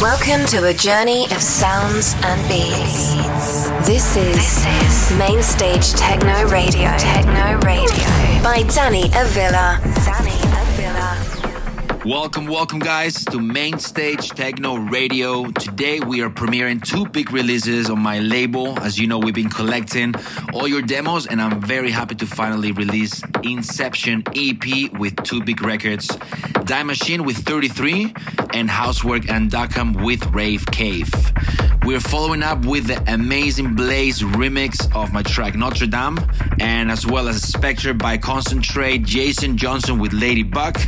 Welcome to a journey of sounds and beats. This is, this is Main Stage Techno Radio. Techno Radio by Danny Avila. Danny Avila. Welcome, welcome, guys, to Main Stage Techno Radio. Today we are premiering two big releases on my label. As you know, we've been collecting all your demos, and I'm very happy to finally release Inception EP with two big records Die Machine with 33 and Housework and Duckham with Rave Cave. We're following up with the amazing Blaze remix of my track Notre Dame, and as well as Spectre by Concentrate, Jason Johnson with Ladybug,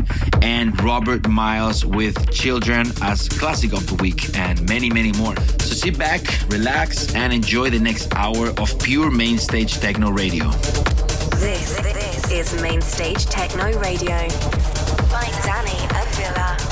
and Robert Miles with Children as Classic of the Week, and many, many more. So sit back, relax, and enjoy the next hour of pure main stage techno radio. This, this is Main Stage Techno Radio by Danny Avila.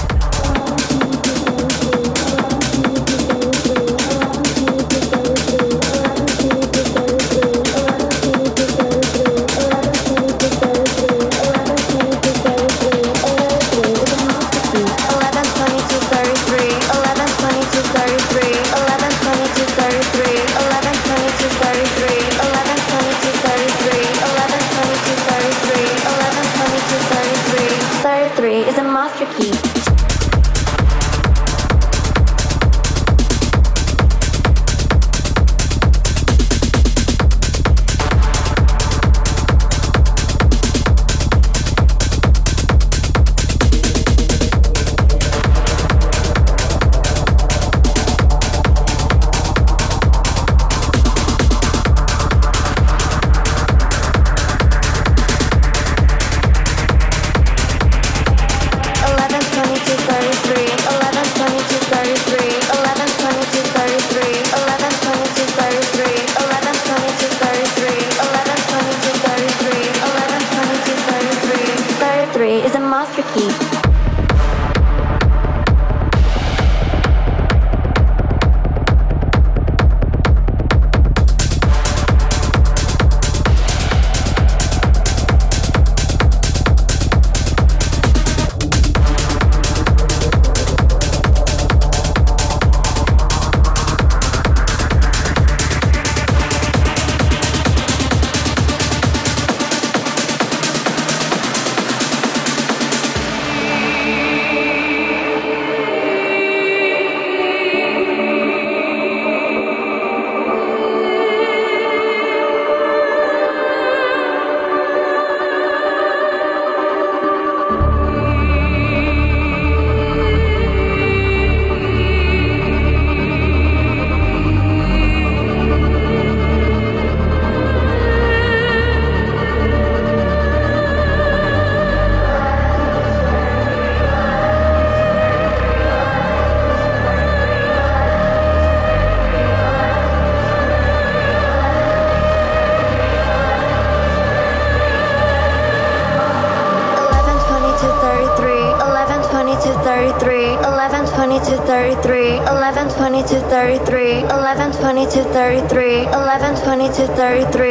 33, 11, 20 to 33,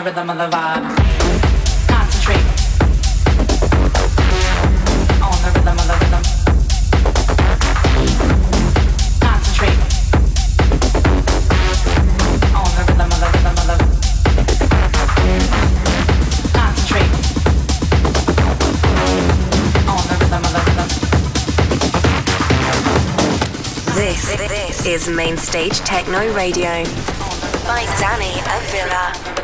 the rhythm of the vibe. This, is Main Stage Techno Radio. By Danny Avila.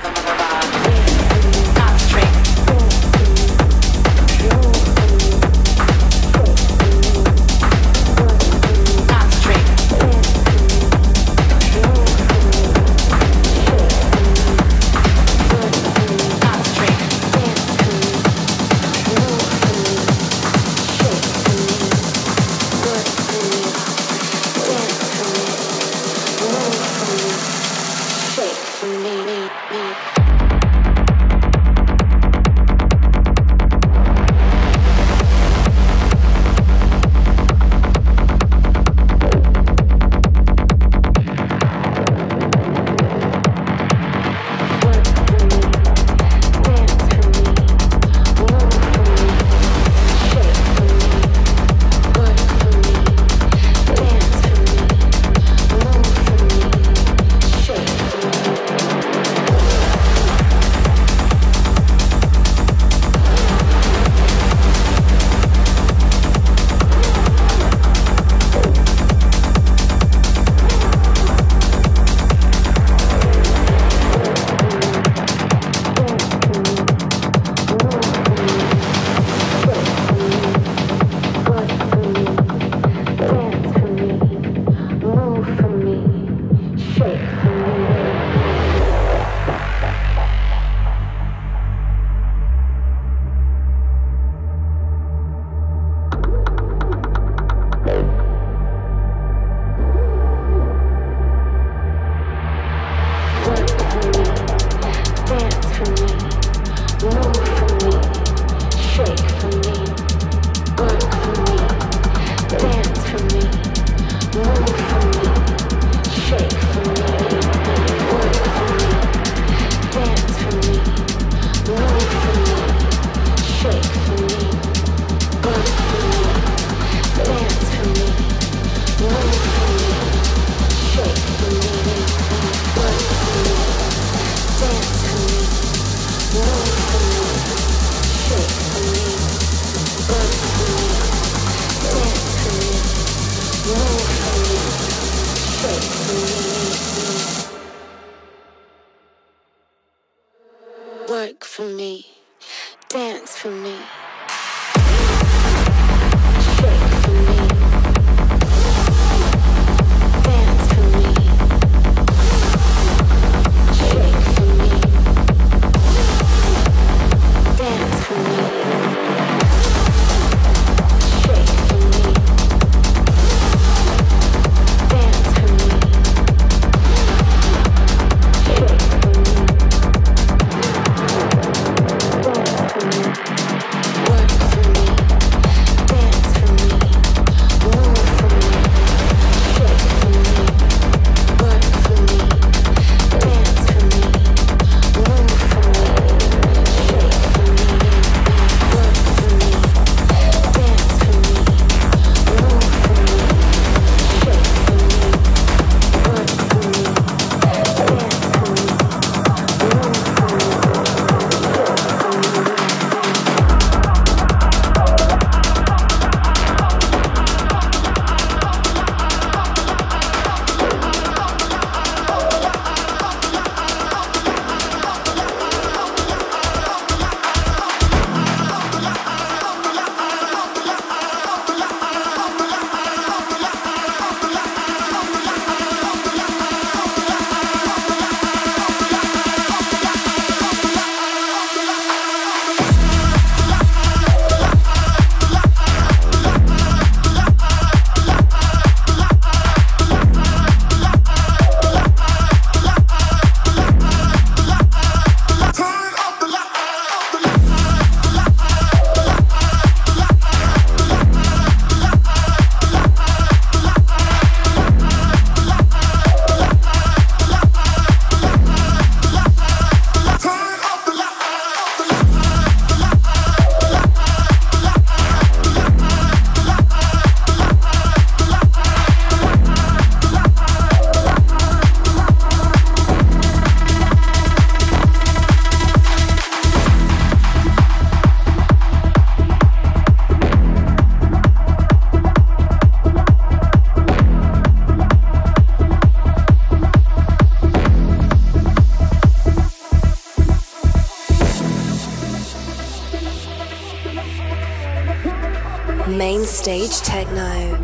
Stage Techno.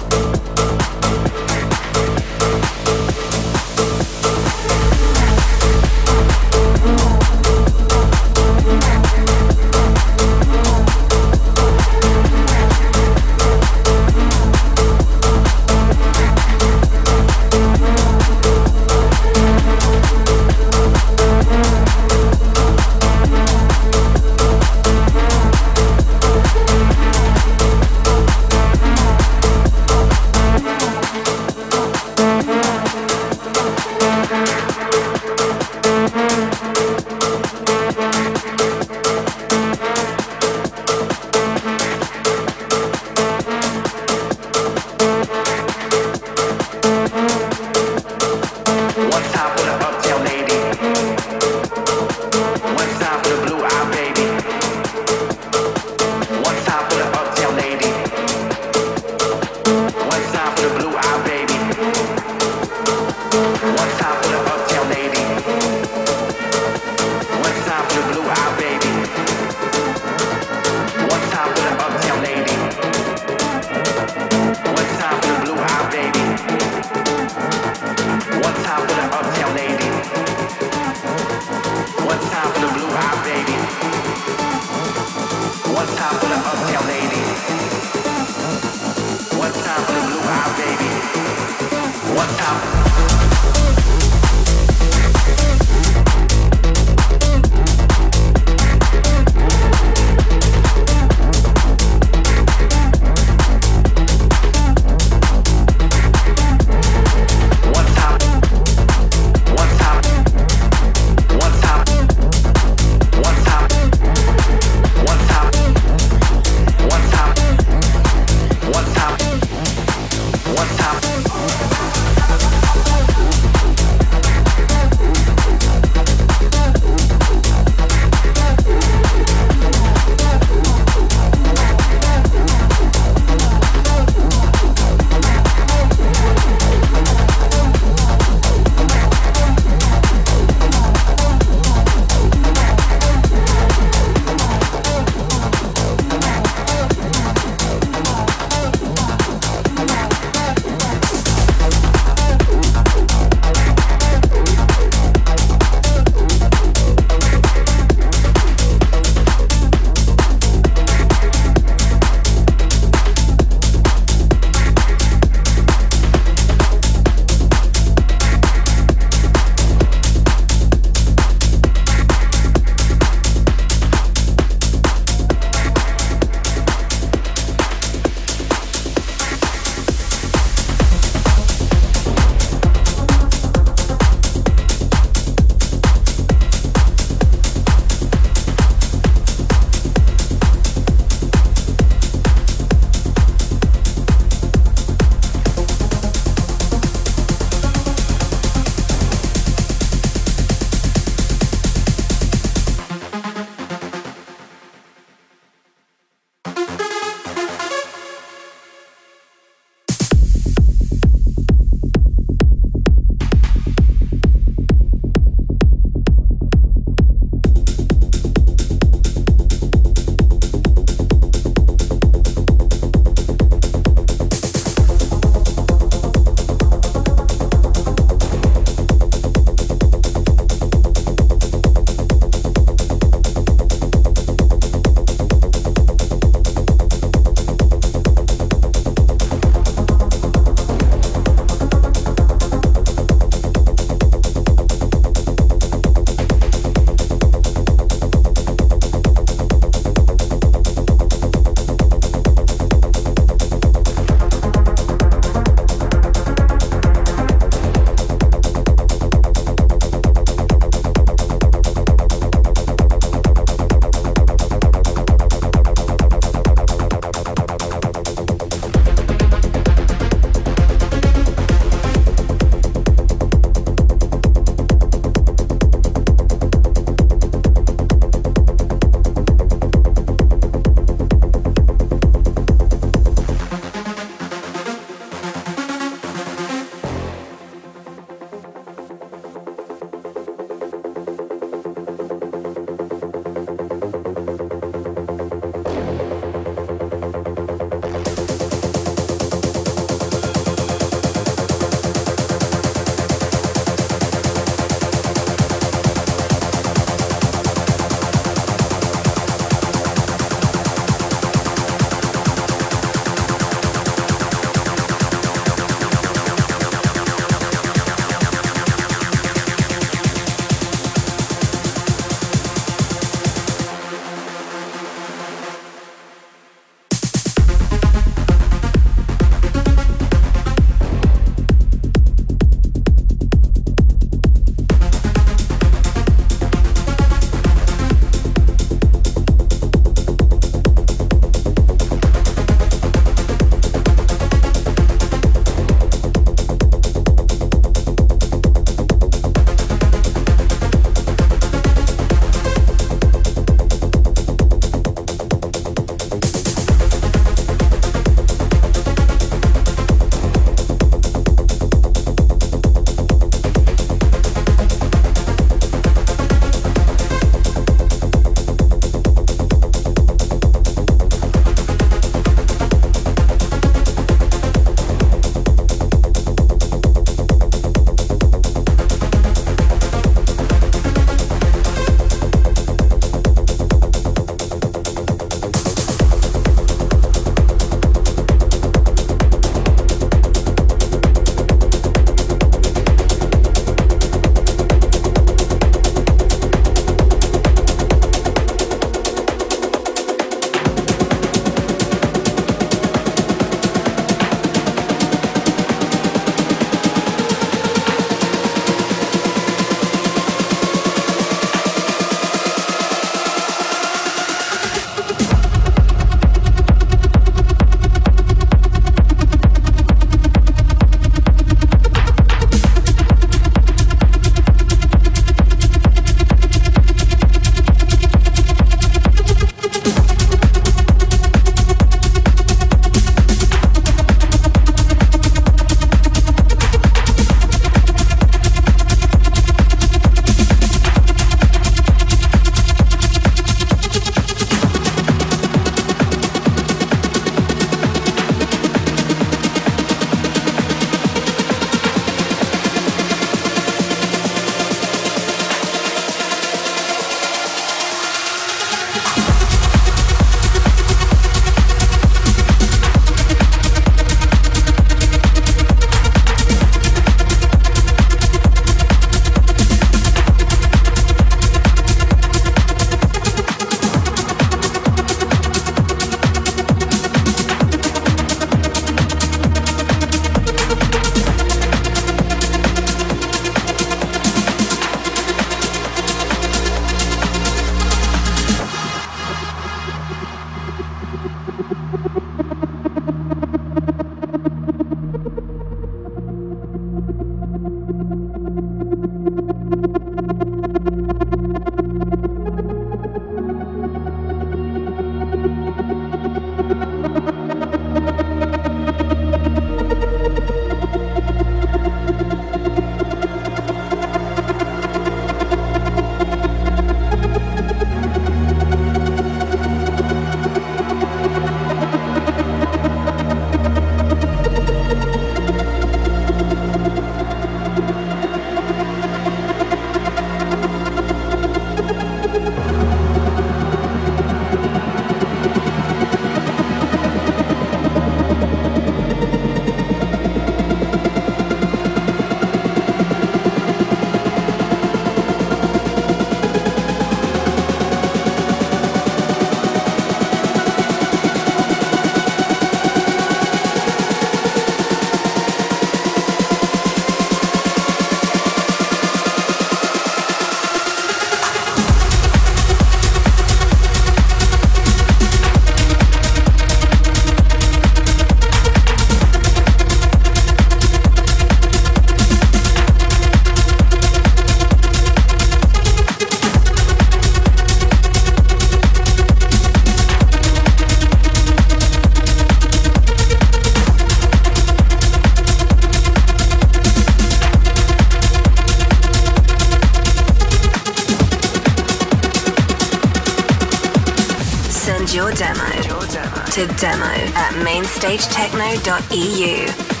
Demo at mainstagetechno.eu.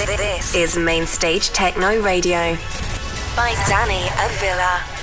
This, this is Mainstage Techno Radio by Danny Avila.